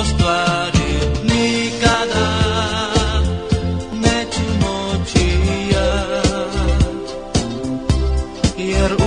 ostvarim nikada Neću moći ja. Jer